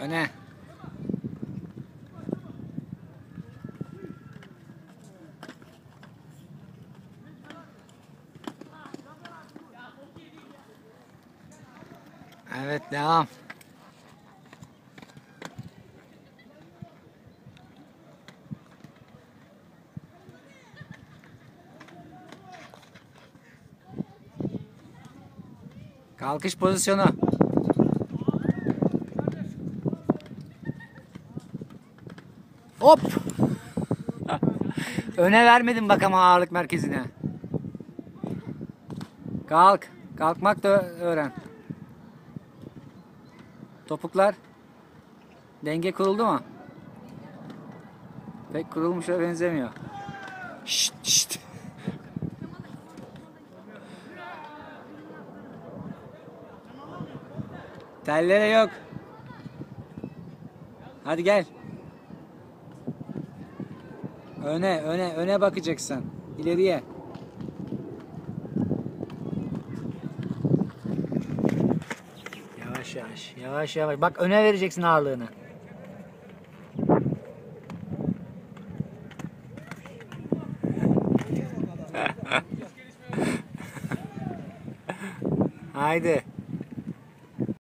Öne. Evet devam. Kalkış pozisyonu. Hop. Öne vermedim bak ama ağırlık merkezine. Kalk. Kalkmak da öğren. Topuklar. Denge kuruldu mu? Pek kurulmuşa benzemiyor. Şşt şşt. Tellere yok. Hadi gel. Öne, öne, öne bakacaksın. İleriye. Yavaş yavaş, yavaş yavaş. Bak öne vereceksin ağırlığını. Haydi.